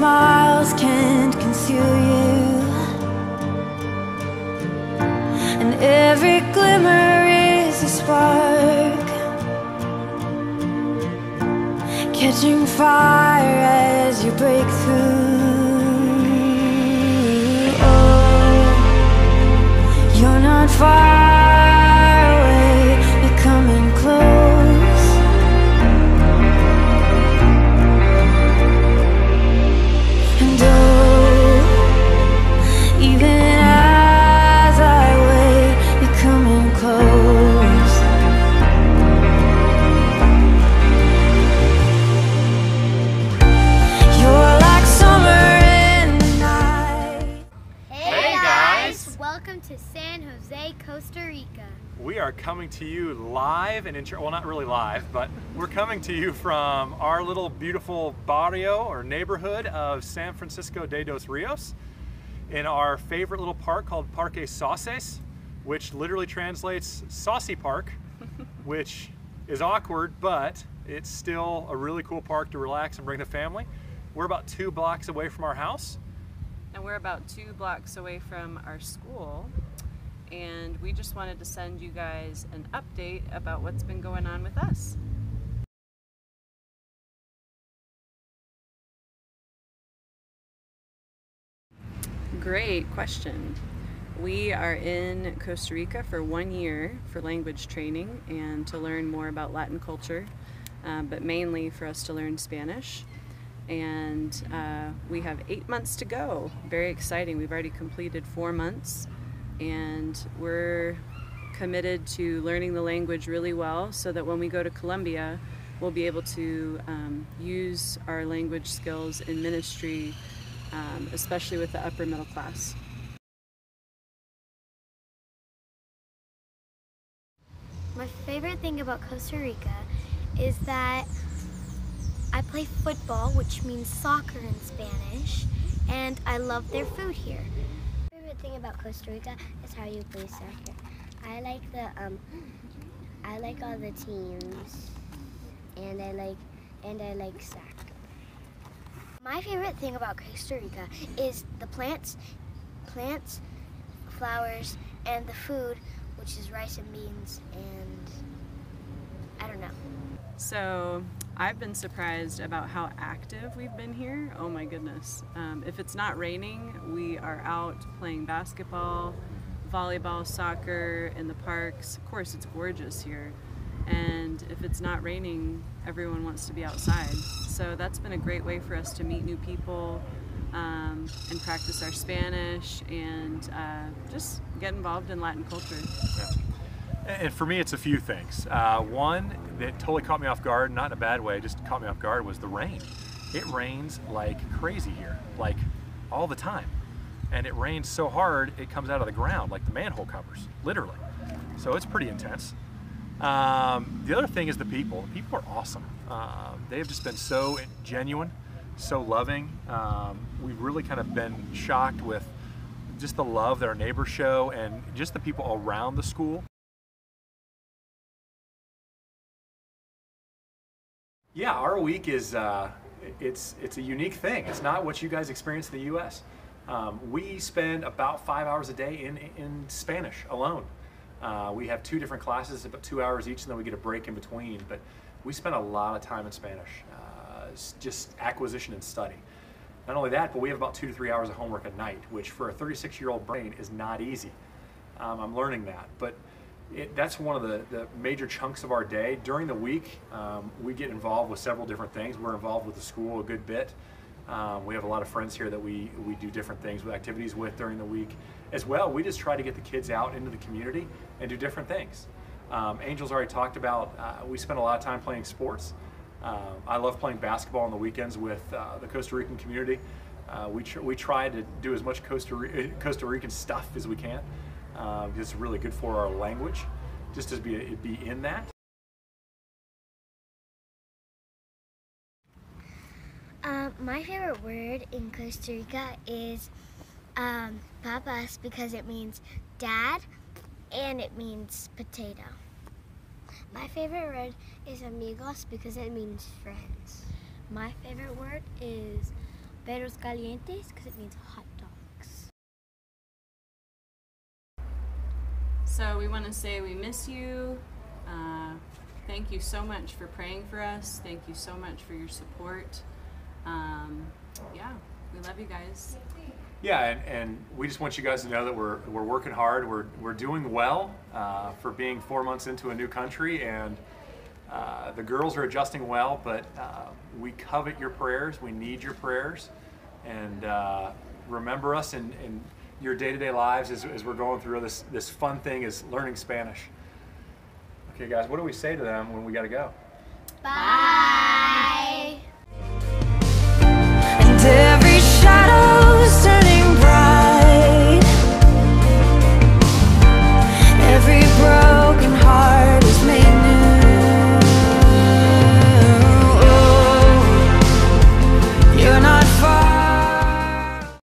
walls can't conceal you. And every glimmer is a spark Catching fire as you break through are coming to you live and in, well, not really live, but we're coming to you from our little beautiful barrio or neighborhood of San Francisco de dos Rios in our favorite little park called Parque Sauces, which literally translates Saucy Park, which is awkward, but it's still a really cool park to relax and bring the family. We're about two blocks away from our house. and we're about two blocks away from our school. And we just wanted to send you guys an update about what's been going on with us. Great question. We are in Costa Rica for one year for language training and to learn more about Latin culture, um, but mainly for us to learn Spanish and uh, we have eight months to go. Very exciting. We've already completed four months, and we're committed to learning the language really well so that when we go to Colombia, we'll be able to um, use our language skills in ministry, um, especially with the upper middle class. My favorite thing about Costa Rica is that I play football, which means soccer in Spanish, and I love their food here. Thing about Costa Rica is how you play soccer. I like the um, I like all the teams, and I like and I like soccer. My favorite thing about Costa Rica is the plants, plants, flowers, and the food, which is rice and beans, and I don't know. So I've been surprised about how active we've been here. Oh my goodness. Um, if it's not raining, we are out playing basketball, volleyball, soccer in the parks. Of course, it's gorgeous here. And if it's not raining, everyone wants to be outside. So that's been a great way for us to meet new people um, and practice our Spanish and uh, just get involved in Latin culture. And for me, it's a few things. Uh, one that totally caught me off guard, not in a bad way, just caught me off guard, was the rain. It rains like crazy here, like all the time. And it rains so hard, it comes out of the ground, like the manhole covers, literally. So it's pretty intense. Um, the other thing is the people. The people are awesome. Um, they have just been so genuine, so loving. Um, we've really kind of been shocked with just the love that our neighbors show and just the people around the school. Yeah, our week is uh, it's it's a unique thing. It's not what you guys experience in the U.S. Um, we spend about five hours a day in in Spanish alone. Uh, we have two different classes, about two hours each, and then we get a break in between. But we spend a lot of time in Spanish, uh, just acquisition and study. Not only that, but we have about two to three hours of homework a night, which for a 36-year-old brain is not easy. Um, I'm learning that, but it, that's one of the, the, major chunks of our day. During the week, um, we get involved with several different things. We're involved with the school a good bit. Um, we have a lot of friends here that we, we do different things with activities with during the week. As well, we just try to get the kids out into the community and do different things. Um, Angel's already talked about, uh, we spend a lot of time playing sports. Uh, I love playing basketball on the weekends with uh, the Costa Rican community. Uh, we, tr we try to do as much Costa, Costa Rican stuff as we can. Um, it's really good for our language, just to be, be in that. Um, my favorite word in Costa Rica is um, papas because it means dad and it means potato. My favorite word is amigos because it means friends. My favorite word is perros calientes because it means hot So we want to say we miss you. Uh, thank you so much for praying for us. Thank you so much for your support. Um, yeah, we love you guys. Yeah, and, and we just want you guys to know that we're, we're working hard. We're, we're doing well uh, for being four months into a new country, and uh, the girls are adjusting well, but uh, we covet your prayers. We need your prayers. And uh, remember us in your day to day lives as, as we're going through this, this fun thing is learning Spanish. Okay, guys, what do we say to them when we got to go? Bye.